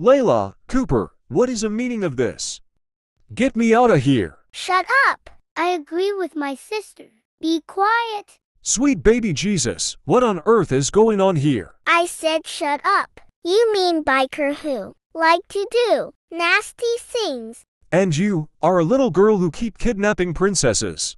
Layla, Cooper, what is the meaning of this? Get me out of here. Shut up! I agree with my sister. Be quiet. Sweet baby Jesus, what on earth is going on here? I said shut up. You mean biker who like to do nasty things. And you are a little girl who keep kidnapping princesses.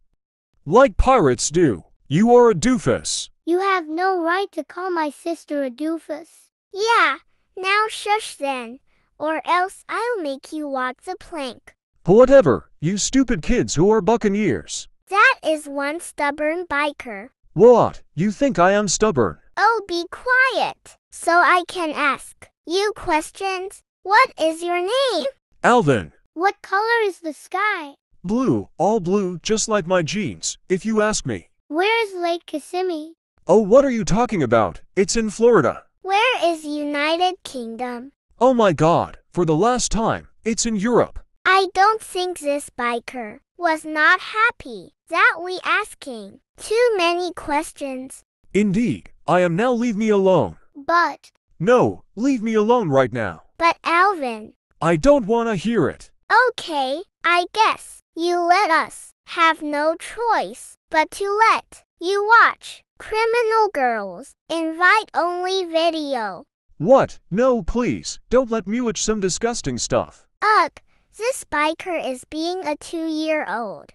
Like pirates do. You are a doofus. You have no right to call my sister a doofus. Yeah, now shush then, or else I'll make you walk the plank. Whatever, you stupid kids who are buccaneers. That is one stubborn biker. What? You think I am stubborn? Oh, be quiet, so I can ask you questions. What is your name? Alvin. What color is the sky? Blue, all blue, just like my jeans, if you ask me. Where is Lake Kissimmee? Oh, what are you talking about? It's in Florida. Where is United Kingdom? Oh my god, for the last time, it's in Europe. I don't think this biker was not happy that we asking too many questions. Indeed, I am now leave me alone. But, No, leave me alone right now. but Alvin, I don't wanna hear it. okay, I guess you let us have no choice but to let you watch Criminal Girls invite only video. What? No, please, don't let me watch some disgusting stuff. Ugh, this biker is being a two year old.